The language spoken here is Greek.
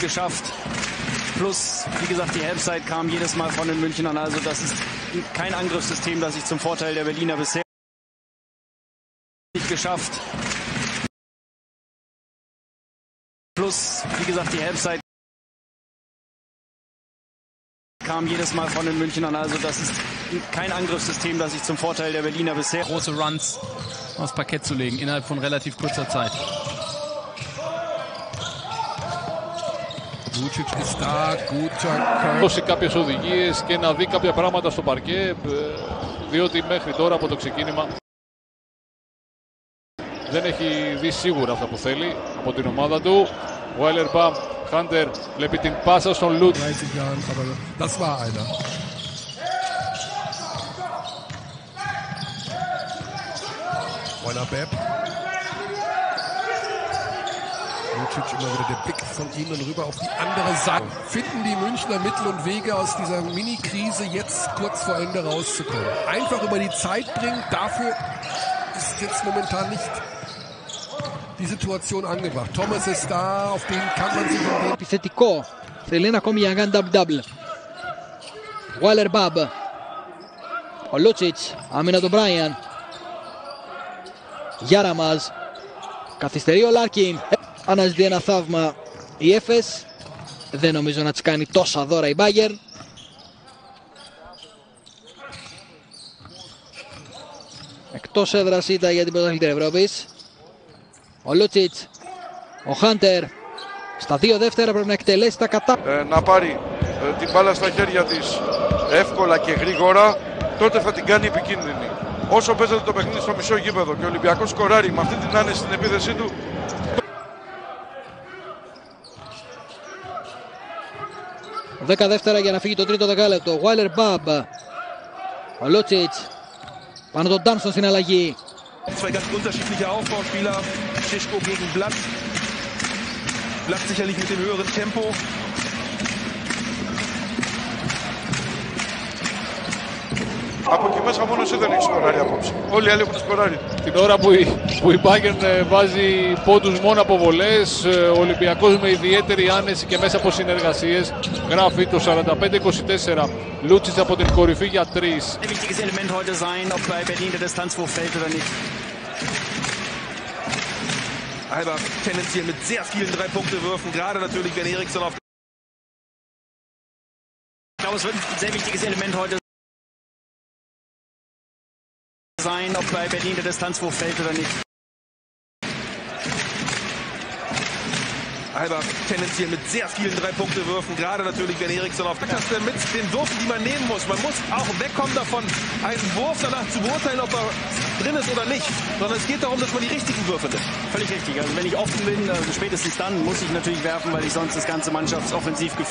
geschafft. Plus, wie gesagt, die Halbzeit kam jedes Mal von den Münchnern. Also das ist kein Angriffssystem, das sich zum Vorteil der Berliner bisher nicht geschafft. Plus, wie gesagt, die Halbzeit kam jedes Mal von den Münchnern. Also das ist kein Angriffssystem, das sich zum Vorteil der Berliner bisher große Runs aufs Parkett zu legen innerhalb von relativ kurzer Zeit. Βούτσιτ ist da, guter δώσει κάποιες οδηγίες και να δει κάποια πράγματα στο παρκέ διότι μέχρι τώρα από το ξεκίνημα δεν έχει δει σίγουρα αυτά που θέλει από την ομάδα του. Ο Έλερμπαμ, Χάντερ βλέπει την πάσα στον Λουτ. 30 Jahren, aber das war einer. Neuner Bepp. Lucic immer wieder der Blick von ihnen rüber auf die andere Seite. Finden die Münchner Mittel und Wege aus dieser Mini-Krise jetzt kurz vor Ende rauszukommen. Einfach über die Zeit bringen, dafür ist jetzt momentan nicht die Situation angebracht. Thomas ist da, auf den kann man sich in Επιθετικό. Θέλει ένα ακόμη για να κάνει double-double. Waller Bab. Ο Λούτσιτς. Άμυνα του Μπράιαν. Γιάραμαζ. Καθυστερεί ο Λάρκιν. Αναζητεί ένα θαύμα η Έφες. Δεν νομίζω να της κάνει τόσα δώρα η Μπάγκερ. Εκτός έδρας ήταν για την πρωταθλήτρια Ευρώπης. Ο Λούτσιτς. Ο Χάντερ. Στα δύο δεύτερα πρέπει να εκτελέσει τα κατά. ε, να πάρει ε, την μπάλα στα χέρια της εύκολα και γρήγορα, τότε θα την κάνει επικίνδυνη. Όσο παίζεται το παιχνίδι στο μισό γήπεδο και ο Ολυμπιακός σκοράρει με αυτή την άνεση στην επίθεσή του, Δέκα δεύτερα για να φύγει το τρίτο δεκάλεπτο. Βάιλερ Μπαμπ. Ο Λούτσιτς. Πάνω τον Ντάμστον στην αλλαγή. Zwei ganz unterschiedliche Aufbauspieler. Schischko gegen Blatt. Blatt sicherlich mit dem höheren Tempo. Από εκεί μέσα μόνο εσύ δεν έχεις σκοράρει απόψε. Όλοι οι άλλοι έχουν σκοράρει. Την ώρα που η, που η Bayern ε, βάζει πόντους μόνο από βολές, ε, ο Ολυμπιακός με ιδιαίτερη άνεση και μέσα από συνεργασίες γράφει το 45-24. Λούτσιτς από την κορυφή για τρεις. ein wichtiges Element heute sein, ob bei Berlin der Distanzwurf fällt oder nicht. Alba tendenziell mit sehr vielen Drei-Punkte-Würfen, gerade natürlich, wenn Eriksson auf Ich glaube, es wird ein sehr wichtiges Element heute sein, ob bei Berlin der Distanzwurf fällt oder nicht. Alba tendenziell mit sehr vielen Drei-Punkte-Würfen, gerade natürlich, wenn Eriksson auf das denn mit den Würfen, die man nehmen muss. Man muss auch wegkommen davon, einen Wurf danach zu beurteilen, ob er drin ist oder nicht, sondern es geht darum, dass man die richtigen Würfe nimmt. Völlig richtig. Also wenn ich offen bin, also spätestens dann muss ich natürlich werfen, weil ich sonst das ganze Mannschaftsoffensivgefühl